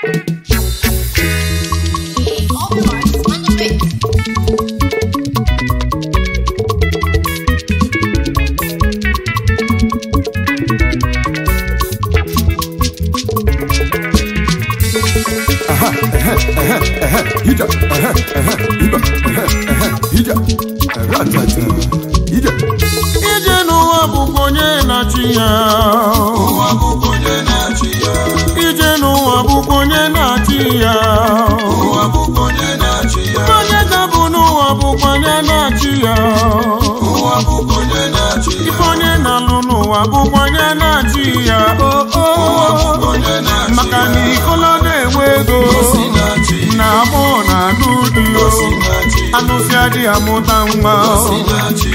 ije n'ụwa bụkwa onye na-achị ya ụwa bụkwa onye na-achị ya maka na ikola na-enwe ego na mụ na anụ di amụsịa di amụta nwa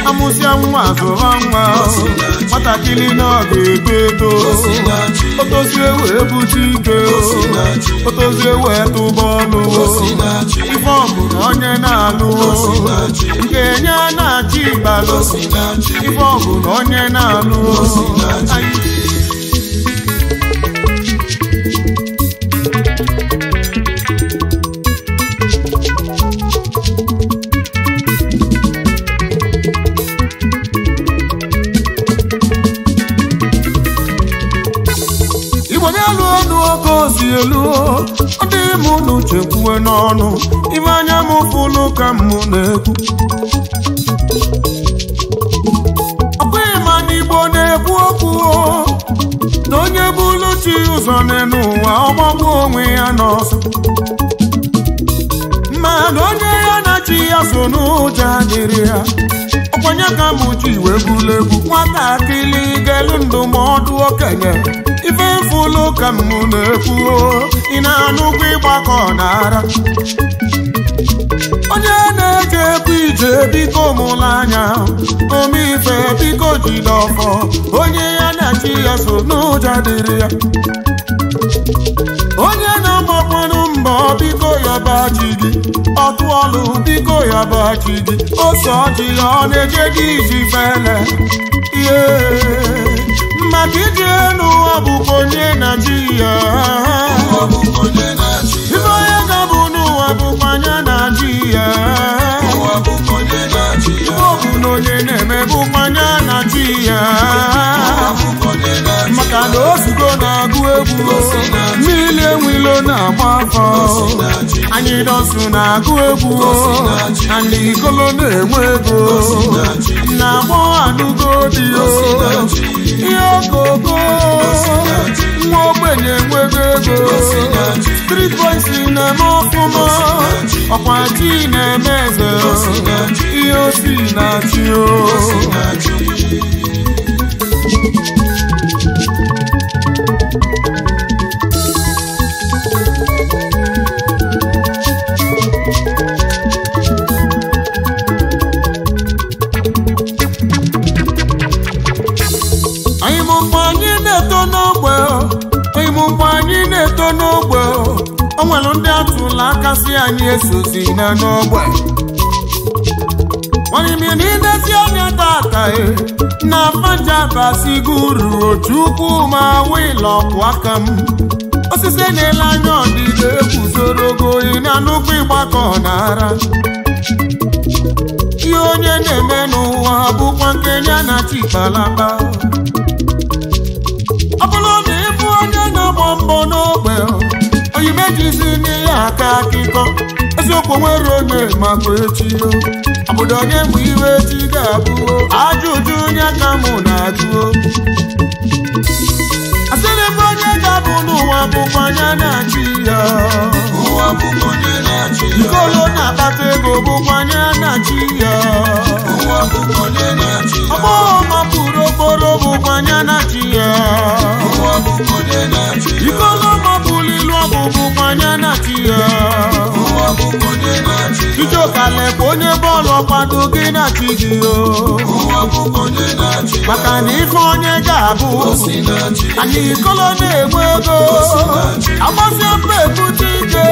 amụsịa nwa azụra nwa nwatakịrị na ọ ga-eto eto otozie wee bute ike otozie wee tụba ọnụ ife ọbụla onye na-alụ nke enye na-achị igbalụ ife ọbụla onye na-alụ elu ndị ime unu chekwue n'ọnụ ime anya m ụfụnụ ka m na-ekwu igbo na-ekwu okwu na onye bụ uluchi ụzọ n'elu ụwa ọgbagbu onwe ya n'ọsọ mmadụ onye ya na chi ya so n'ụja dịrị ya ọkwanye ka mụ ji wegwulegwu nwatakịrị gelu ndụmọdụ okenye ka m na-ekwuo ị na-anụkwa ịgbakọ n'ara onye na-eje ekwu ije biko mụla anya omeife biko jide ọfọ onye ya na achị ya so n'ụja dịrị ya onye na-agbakwanụ mbọ biko ya chi gị ọtụ ọlụ biko ya chi gị ose ya ọ na-eje gị iji fele ihe maka ije n'ụwa bụkwa onye na ya ife onye ga-abụ n'ụwa bụkwa anya na naijiria ife ọbụ na onye na-eme bụkwa anya na ya maka na ozugo na-agụ egwu Wile wilo na gbafọ anyị dọsụ na-agụ egwu anyị ikolo na-enwe ego na-agbọ anụgo dị ihe okoko nwa ogbenye enwego ego street boys na-eme ọfụma ọkwa ji na-eme eze ihe osi na ji o onwere ndị atụla aka si anyị esozi na n'ogbe onye na idezi anya tata e, na fajabasigo uru chukwu ma wilọpụ aka m osisi na-ele anya ọdịda egwuzorogoyi na nnukwu ịgbakọ na ara ihe onye na-eme n'ụwa bụkwa nke ya na ejizi n'ihe aka akịkọ eziokwu nwere onye maka echilo obodo onye bụ iwe echi ga-abụo ajụjụ onye ka mụ na-ajụo asịrịbụ onye ga-abụ n'ụwa bụkwa onye na-achị ya ikolo na-akpata ego bụkwa onye na-achị ya ọgbọghọ mapụrụ okporo bụkwa onye na-achị ya Udoka bụ onye bọọlụ ọkpado gị na-achị gị maka na ife onye ga-abụ anyị ikolo na-egbu ego agbasi mba ebute ike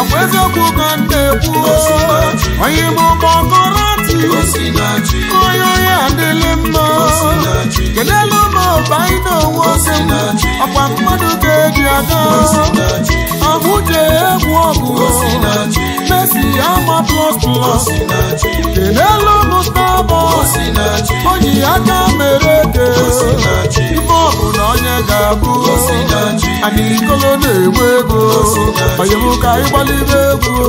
ọkwa eziokwu ka m ekwu onye ime ụgbọkọrọ ntị onye onye adịlị mma kedụ elu ma ọba ịna onwe ọkwa mmadụ gan ọmúdé egwu ọgụ mesi ama plus plus kene lọnụ staba onyi aka mere ede ife ọbụla onye ga-abụ anilikolo na-egbu ego oyemu ka anyị gbalibe egwu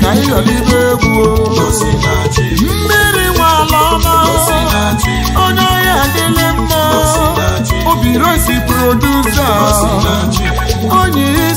ka anyị yọlibe egwu mmiri nwa ala onye ọhịa adịle mma Hiroshi se Onye